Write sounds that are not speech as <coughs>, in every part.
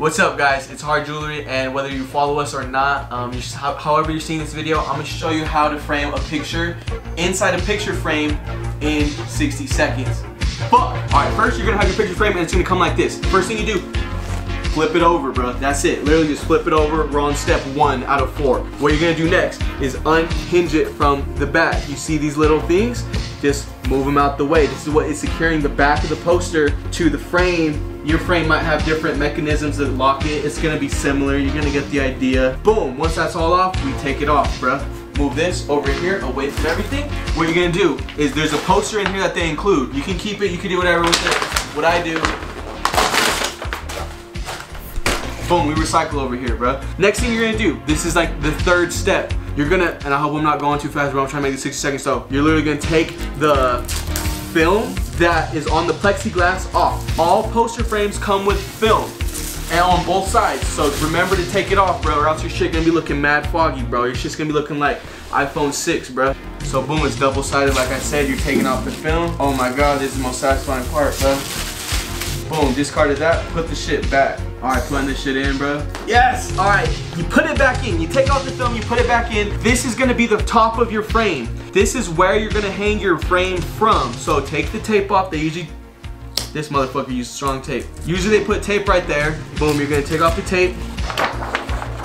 What's up guys, it's Hard Jewelry and whether you follow us or not, um, you however you're seeing this video, I'm going to show you how to frame a picture inside a picture frame in 60 seconds. But, alright, first you're going to have your picture frame and it's going to come like this. First thing you do, flip it over, bro. That's it. Literally just flip it over. We're on step one out of four. What you're going to do next is unhinge it from the back. You see these little things? Just move them out the way. This is what is securing the back of the poster to the frame your frame might have different mechanisms that lock it. It's gonna be similar. You're gonna get the idea. Boom, once that's all off, we take it off, bruh. Move this over here, away from everything. What you're gonna do is there's a poster in here that they include. You can keep it, you can do whatever with it. What I do, boom, we recycle over here, bruh. Next thing you're gonna do, this is like the third step. You're gonna, and I hope I'm not going too fast, but I'm trying to make this 60 seconds, so you're literally gonna take the film that is on the plexiglass off. All poster frames come with film and on both sides. So remember to take it off, bro, or else your shit gonna be looking mad foggy, bro. Your shit's gonna be looking like iPhone 6, bro. So boom, it's double-sided, like I said, you're taking off the film. Oh my God, this is the most satisfying part, bro. Boom, discarded that, put the shit back. All right, putting this shit in, bro. Yes, all right, you put it back in. You take off the film, you put it back in. This is gonna be the top of your frame. This is where you're gonna hang your frame from. So take the tape off. They usually, this motherfucker uses strong tape. Usually they put tape right there. Boom, you're gonna take off the tape.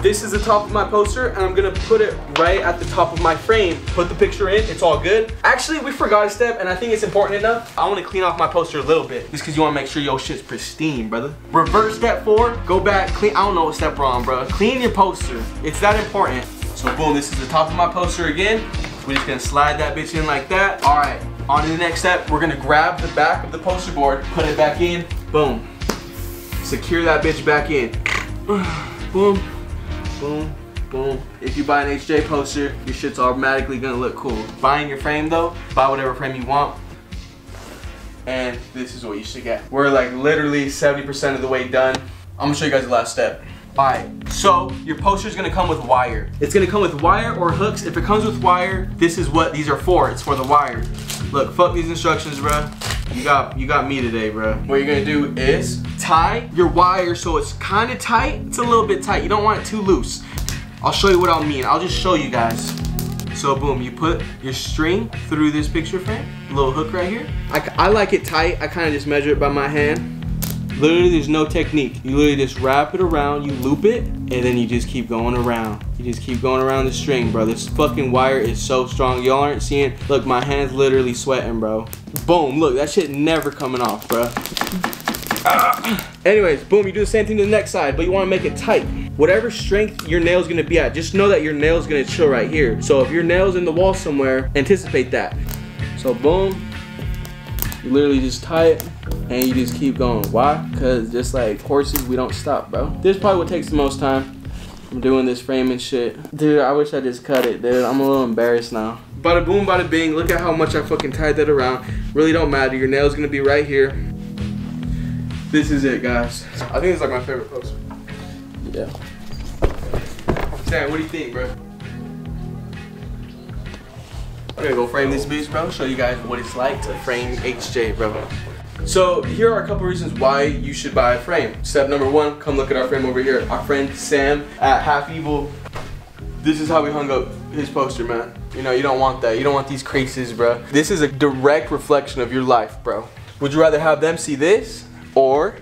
This is the top of my poster and I'm gonna put it right at the top of my frame. Put the picture in, it's all good. Actually, we forgot a step and I think it's important enough. I wanna clean off my poster a little bit just cause you wanna make sure your shit's pristine, brother. Reverse step four, go back, clean, I don't know what step we're on, bro. Clean your poster, it's that important. So boom, this is the top of my poster again. We're just gonna slide that bitch in like that. All right, on to the next step. We're gonna grab the back of the poster board, put it back in, boom. Secure that bitch back in. <sighs> boom, boom, boom. If you buy an HJ poster, your shit's automatically gonna look cool. Buying your frame though, buy whatever frame you want. And this is what you should get. We're like literally 70% of the way done. I'm gonna show you guys the last step. Alright, so your poster is gonna come with wire. It's gonna come with wire or hooks. If it comes with wire, this is what these are for. It's for the wire. Look, fuck these instructions, bro. You got you got me today, bro. What you're gonna do is tie your wire so it's kind of tight. It's a little bit tight. You don't want it too loose. I'll show you what I mean. I'll just show you guys. So boom, you put your string through this picture frame, little hook right here. I, I like it tight. I kind of just measure it by my hand. Literally, there's no technique. You literally just wrap it around, you loop it, and then you just keep going around. You just keep going around the string, bro. This fucking wire is so strong. Y'all aren't seeing, look, my hand's literally sweating, bro. Boom, look, that shit never coming off, bro. Ah. <coughs> Anyways, boom, you do the same thing to the next side, but you wanna make it tight. Whatever strength your nail's gonna be at, just know that your nail's gonna chill right here. So if your nail's in the wall somewhere, anticipate that. So boom, you literally just tie it and you just keep going. Why? Because just like horses, we don't stop, bro. This probably what takes the most time. I'm doing this framing shit. Dude, I wish I just cut it, dude. I'm a little embarrassed now. Bada boom, bada bing. Look at how much I fucking tied that around. Really don't matter. Your nail's gonna be right here. This is it, guys. I think it's like my favorite poster. Yeah. Sam, what do you think, bro? I'm gonna go frame this bitch, bro. Show you guys what it's like to frame HJ, bro. So here are a couple reasons why you should buy a frame. Step number one, come look at our frame over here. Our friend Sam at Half Evil. This is how we hung up his poster, man. You know, you don't want that. You don't want these creases, bro. This is a direct reflection of your life, bro. Would you rather have them see this or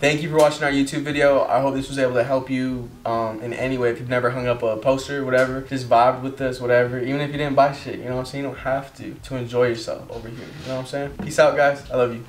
Thank you for watching our YouTube video. I hope this was able to help you um, in any way. If you've never hung up a poster, whatever, just vibed with us, whatever. Even if you didn't buy shit, you know what I'm saying? You don't have to to enjoy yourself over here. You know what I'm saying? Peace out, guys. I love you.